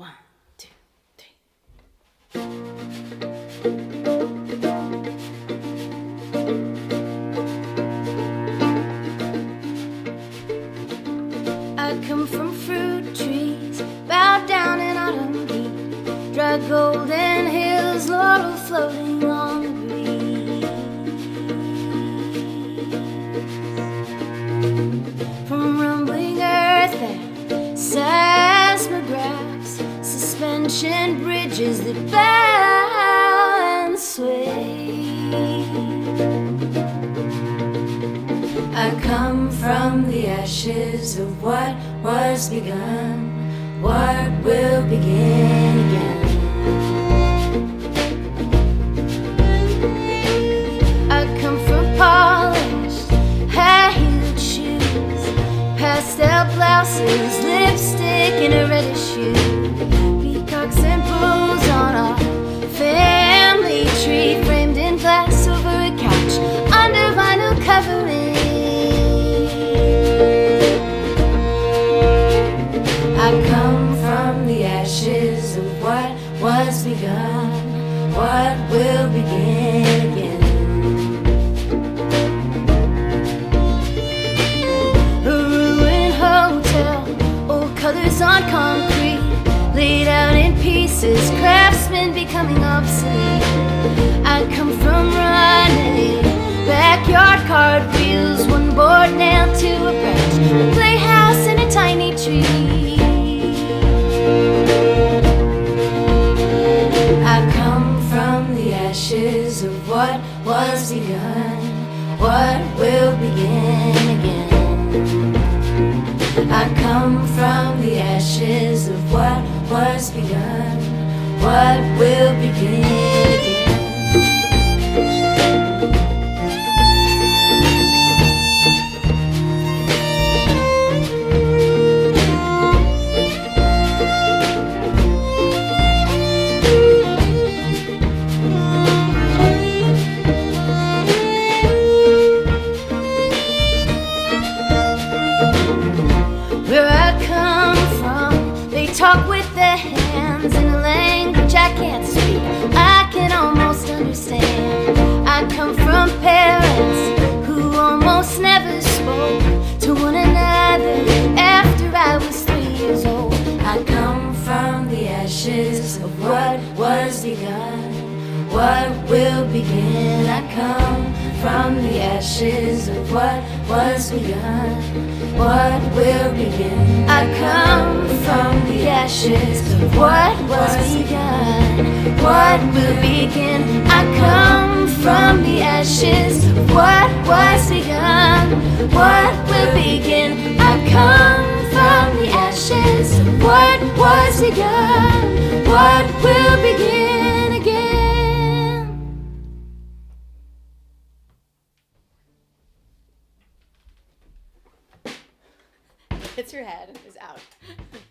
One, two, three. I come from fruit trees, bowed down in autumn heat, dry golden hills, laurel floating on the breeze. From rumbling earth seismographs, suspension bridges that bow and sway. I come from the ashes of what was begun, what will begin again. Was begun, what will begin again. A ruined hotel, old colors on concrete, laid out in pieces, craftsmen becoming obsolete. I come from running, backyard cartwheels, one board nailed what was begun, what will begin again. I come from the ashes of what was begun, what will begin talk with their hands in a language I can't speak. I can almost understand. I come from parents who almost never spoke to one another after I was three years old. I come from the ashes of what was begun, what will begin. I come from the ashes of what was begun, what will begin. I come ashes of what was begun, what will begin. I come from the ashes what was begun, what will begin. I come from the ashes what was begun, what will begin again. hits your head is out.